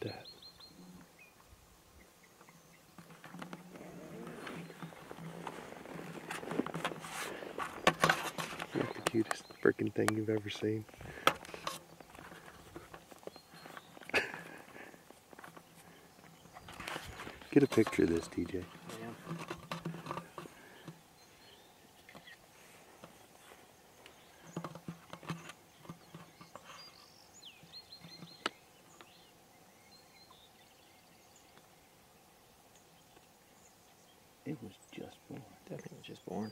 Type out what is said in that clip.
that. Like the cutest freaking thing you've ever seen. Get a picture of this, TJ. It was just born. Definitely just born.